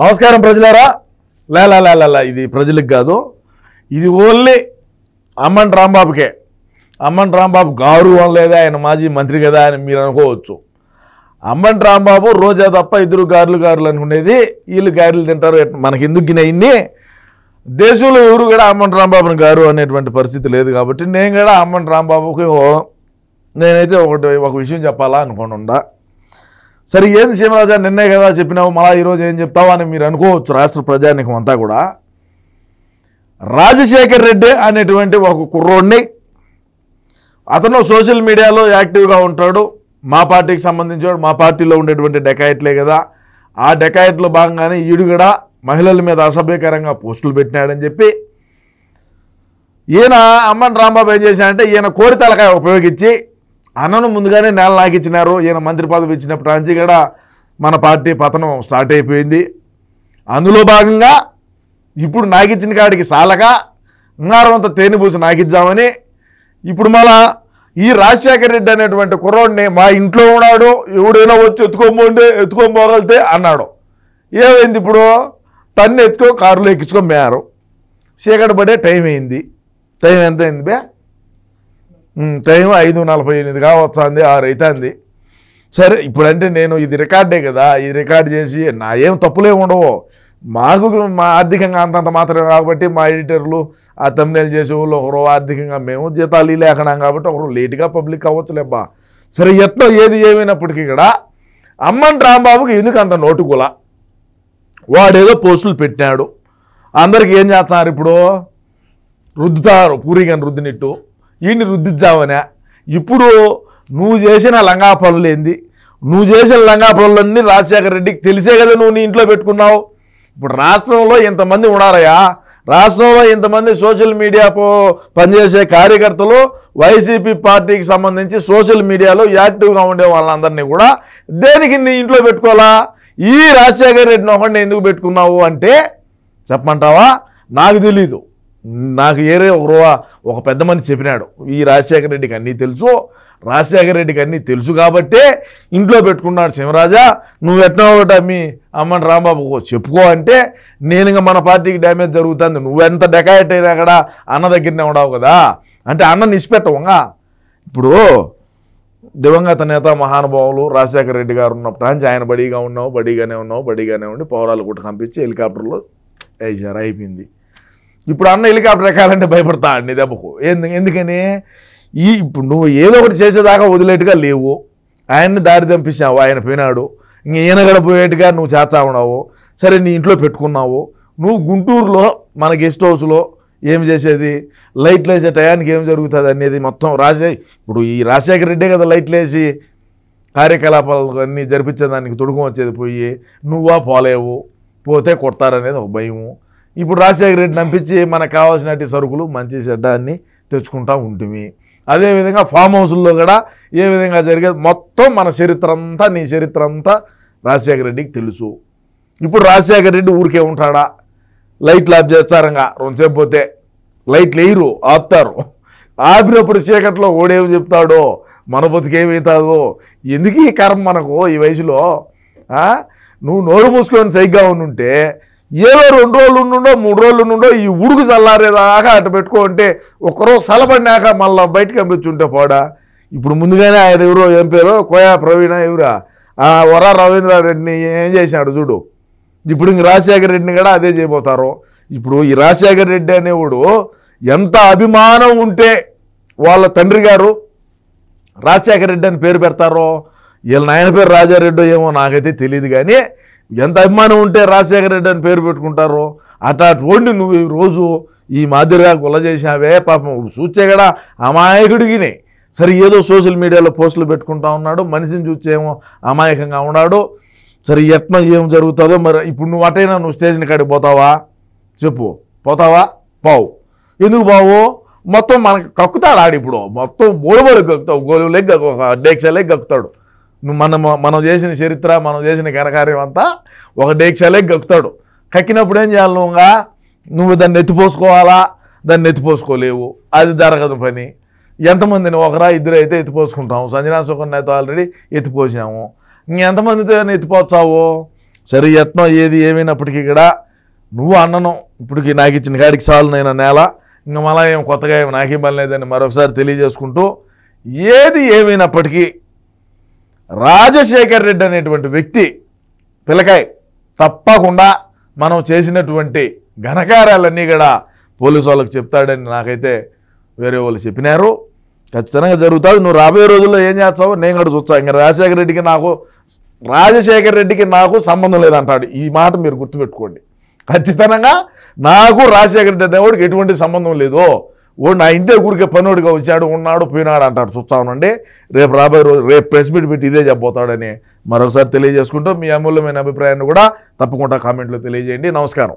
నమస్కారం ప్రజలారా. లేలా లేలా ఇది ప్రజలకు కాదు. ఇది ఓన్లీ అమ్మన్ రాంబాబుకే. అమ్మన్ రాంబాబు గారు అనలేదా ఆయన మాజీ మంత్రి కదా అని మీరు అనుకోవచ్చు. అమ్మన్ రాంబాబు రోజా తప్ప ఇద్దరు గారులు గారులు అనుకునేది వీళ్ళు గారెలు తింటారు మనకి ఎందుకు గినయన్ని? దేశంలో ఎవరు కూడా అమ్మన్ రాంబాబుని గారు అనేటువంటి పరిస్థితి లేదు కాబట్టి నేను కూడా అమ్మన్ రాంబాబుకి నేనైతే ఒకటి ఒక విషయం చెప్పాలా అనుకుంటున్నా సరే ఏంది సీమరాజా నిన్నే కదా చెప్పినావు మళ్ళా ఈరోజు ఏం చెప్తావు అని మీరు అనుకోవచ్చు రాష్ట్ర ప్రజానికం అంతా కూడా. రాజశేఖర్ రెడ్డి అనేటువంటి ఒక కుర్రోడిని అతను సోషల్ మీడియాలో యాక్టివ్గా ఉంటాడు. మా పార్టీకి సంబంధించాడు మా పార్టీలో ఉండేటువంటి డెకాయిట్లే కదా. ఆ డెకాయిట్లో భాగంగానే ఈడు కూడా మహిళల మీద అసభ్యకరంగా పోస్టులు పెట్టినాడని చెప్పి ఈయన అమ్మన్ రాంబాబు ఏం చేశాడంటే ఈయన కోరితలకాయ ఉపయోగించి అన్నను ముందుగానే నేల నాకిచ్చినారు ఈయన మంత్రి పదవి ఇచ్చినప్పటి నుంచి కూడా మన పార్టీ పతనం స్టార్ట్ అయిపోయింది. అందులో భాగంగా ఇప్పుడు నాకిచ్చిన కాడికి సాలగా ఇంగారవంత తేనెపూసి నాకిద్దామని ఇప్పుడు మళ్ళా ఈ రాజశేఖర రెడ్డి అనేటువంటి కుర్రోడిని మా ఇంట్లో ఉన్నాడు ఎవడైనా వచ్చి ఎత్తుకోబోండి ఎత్తుకోబోగలితే అన్నాడు. ఏమైంది ఇప్పుడు? తన్ని ఎత్తుకో కారులో ఎక్కించుకొని పోయారు. చీకటి పడే టైం అయింది. టైం ఎంత అయింది బే? టైం ఐదు నలభై ఎనిమిది కావచ్చింది ఆరు అవుతుంది సరే ఇప్పుడంటే నేను ఇది రికార్డే కదా ఇది రికార్డ్ చేసి నా ఏం తప్పులే ఉండవు. మాకు మా ఆర్థికంగా అంతంత మాత్రమే కాబట్టి మా ఎడిటర్లు ఆ తమ్నేలు చేసే వాళ్ళు ఒకరు ఆర్థికంగా మేము జీతాలు లేఖనాం కాబట్టి ఒకరు లేటుగా పబ్లిక్ అవ్వచ్చులేబ్బా. సరే ఎట్లా ఏది ఏమైనప్పటికీ కూడా అమ్మన్ రాంబాబుకి ఎందుకు అంత నోటుకుల వాడేదో పోస్టులు పెట్టాడు అందరికి ఏం చేస్తున్నారు ఇప్పుడు? రుద్దుతారు పూరిగాని రుద్దినట్టు. ఈయన్ని రుద్దిద్దామనే. ఇప్పుడు నువ్వు చేసిన లంగా పనులు ఏంది? నువ్వు చేసిన లంగా పనులన్నీ రాజశేఖర రెడ్డికి తెలిసే కదా నువ్వు నీ ఇంట్లో పెట్టుకున్నావు. ఇప్పుడు రాష్ట్రంలో ఇంతమంది ఉన్నారయ్యా? రాష్ట్రంలో ఇంతమంది సోషల్ మీడియా పనిచేసే కార్యకర్తలు వైసీపీ పార్టీకి సంబంధించి సోషల్ మీడియాలో యాక్టివ్గా ఉండే వాళ్ళందరినీ కూడా దేనికి నీ ఇంట్లో పెట్టుకోవాలా? ఈ రాజశేఖర రెడ్డిని ఒకడిని ఎందుకు పెట్టుకున్నావు అంటే చెప్పమంటావా? నాకు తెలీదు. నాకు ఏరే ఒక ఒక పెద్ద మనిషి చెప్పినాడు. ఈ రాజశేఖర రెడ్డికి అన్నీ తెలుసు. రాజశేఖర రెడ్డికి అన్నీ తెలుసు కాబట్టే ఇంట్లో పెట్టుకున్నాడు సింహరాజా. నువ్వు ఎట్లా ఒకట మీ అమ్మని రాంబాబుకు చెప్పుకో అంటే నేను ఇంకా మన పార్టీకి డ్యామేజ్ జరుగుతుంది. నువ్వెంత డెకాయట్ అయినా కూడా అన్న దగ్గరనే ఉండవు కదా. అంటే అన్న నిష్పెట్టవంగా. ఇప్పుడు దివంగత నేత మహానుభావులు రాజశేఖర రెడ్డి గారు ఉన్నప్పుడు నుంచి ఆయన బడిగా ఉన్నావు బడిగానే ఉన్నావు బడిగానే ఉండి పౌరాలు కూడా పంపించి హెలికాప్టర్లో వేసారు. అయిపోయింది. ఇప్పుడు అన్న హెలికాప్టర్ ఎక్కాలంటే భయపడతా అండి దెబ్బకు. ఎందు ఎందుకని? ఈ ఇప్పుడు నువ్వు ఏదో ఒకటి చేసేదాకా వదిలేట్టుగా లేవు. ఆయన్ని దారి దంపించావు ఆయన పోయినాడు. ఇంక ఈయన కూడా పోయేట్టుగా నువ్వు చేస్తా ఉన్నావు. సరే నీ ఇంట్లో పెట్టుకున్నావు. నువ్వు గుంటూరులో మన గెస్ట్ హౌస్లో ఏం చేసేది? లైట్లు వేసే టయానికి ఏం జరుగుతుంది అనేది మొత్తం రాజే ఇప్పుడు ఈ రాజశేఖర రెడ్డే కదా లైట్లు వేసి కార్యకలాపాలు అన్నీ జరిపించేదానికి తొడుగు వచ్చేది పోయి నువ్వా పోలేవు. పోతే కొడతారనేది ఒక భయము. ఇప్పుడు రాజశేఖర రెడ్డి నంపించి మనకు కావాల్సినటి సరుకులు మంచి చెడ్డ అన్ని తెచ్చుకుంటా ఉంటుంది అదేవిధంగా ఫామ్ హౌస్లో కూడా ఏ విధంగా జరిగేది? మొత్తం మన చరిత్ర అంతా నీ చరిత్ర అంతా రాజశేఖర రెడ్డికి తెలుసు. ఇప్పుడు రాజశేఖర రెడ్డి ఊరికే ఉంటాడా? లైట్లు ఆఫ్ చేస్తారంగా రెండుసేపు పోతే. లైట్లు వేయరు ఆపుతారు. ఆపినప్పుడు చీకట్లో ఓడేం చెప్తాడో మన బతికేమవుతుందో ఎందుకు ఈ కర్మ మనకు ఈ వయసులో? నువ్వు నోరు మూసుకొని సైగ్గా ఉంటే ఏదో రెండు రోజులు ఉండుండో మూడు రోజులు ఉండుండో ఈ ఉడుకు చల్లారేదాకా అటు పెట్టుకుంటే ఒకరోజు సలబడినాక మళ్ళీ బయటకు పంపించుంటే పోడా? ఇప్పుడు ముందుగానే ఆయన ఎవరో ఏం పేరు? కోయా ప్రవీణ ఎవరా? ఆ వరా రవీంద్రారెడ్డిని ఏం చేసినాడు చూడు? ఇప్పుడు ఇంక రాజశేఖర రెడ్డిని కూడా అదే చేయబోతారు. ఇప్పుడు ఈ రాజశేఖర రెడ్డి అనేవాడు ఎంత అభిమానం ఉంటే వాళ్ళ తండ్రి గారు రాజశేఖర రెడ్డి అని పేరు పెడతారో? వీళ్ళ నాయన పేరు రాజారెడ్డి ఏమో నాకైతే తెలియదు కానీ ఎంత అభిమానం ఉంటే రాజశేఖర రెడ్డి అని పేరు పెట్టుకుంటారో అట్లాంటి నువ్వు రోజు ఈ మాదిరిగా గుల చేసినావే పాపం చూచే కూడా అమాయకుడిగినే. సరే ఏదో సోషల్ మీడియాలో పోస్టులు పెట్టుకుంటా ఉన్నాడు మనిషిని చూచేమో అమాయకంగా ఉన్నాడు. సరే ఎట్లా ఏం జరుగుతుందో మరి ఇప్పుడు నువ్వు అటైనా నువ్వు స్టేషన్ కాడికి పోతావా? చెప్పు. పోతావా? పావు. ఎందుకు బావు మొత్తం మనకు కక్కుతాడు ఆడిప్పుడు మొత్తం బోడుబోడు కక్కుతావు గోలు లెగ్ ఒక డేక్ష లెగ్ కక్కుతాడు. మనం మనం చేసిన చరిత్ర మనం చేసిన ఘనకార్యం అంతా ఒక డేక్షలే గక్కుతాడు. కక్కినప్పుడు ఏం చేయాలి నువ్వుగా నువ్వు దాన్ని ఎత్తిపోసుకోవాలా? దాన్ని ఎత్తిపోసుకోలేవు. అది జరగదు పని. ఎంతమందిని ఒకరా ఇద్దరు అయితే ఎత్తిపోసుకుంటాము. సంజనా సుకన్య అయితే ఆల్రెడీ ఎత్తిపోసాము ఇంకెంతమందితో ఎత్తిపోతావు? సరే యత్నం ఏది ఏమైనప్పటికీ కూడా నువ్వు అన్నను. ఇప్పటికి నాకు ఇచ్చిన కాడికి చాలు నేను నేల. ఇంకా మళ్ళా ఏం కొత్తగా ఏం నాకేం పని లేదని మరొకసారి తెలియజేసుకుంటూ ఏది ఏమైనప్పటికీ రాజశేఖర్ రెడ్డి అనేటువంటి వ్యక్తి పిల్లకాయ తప్పకుండా మనం చేసినటువంటి ఘనకార్యాలన్నీ కూడా పోలీసు వాళ్ళకి చెప్తాడని నాకైతే వేరే వాళ్ళు చెప్పినారు. ఖచ్చితంగా జరుగుతుంది. నువ్వు రాబోయే రోజుల్లో ఏం చేస్తావు నేను కూడా చూస్తాను ఇంకా రాజశేఖర రెడ్డికి నాకు రాజశేఖర రెడ్డికి నాకు సంబంధం లేదంటాడు. ఈ మాట మీరు గుర్తుపెట్టుకోండి. ఖచ్చితంగా నాకు రాజశేఖర రెడ్డి అనేవాడికి ఎటువంటి సంబంధం లేదు ఓ నా ఇంటి ఊరికే పనోడిగా వచ్చాడు ఉన్నాడు పోయినాడు అంటాడు. చూస్తా ఉండండి. రేపు రాబోయే రోజు రేపు ప్రెస్ మీట్ పెట్టి ఇదే చెప్పబోతాడని మరొకసారి తెలియజేసుకుంటూ మీ అమూల్యమైన అభిప్రాయాన్ని కూడా తప్పకుండా కామెంట్లో తెలియజేయండి. నమస్కారం.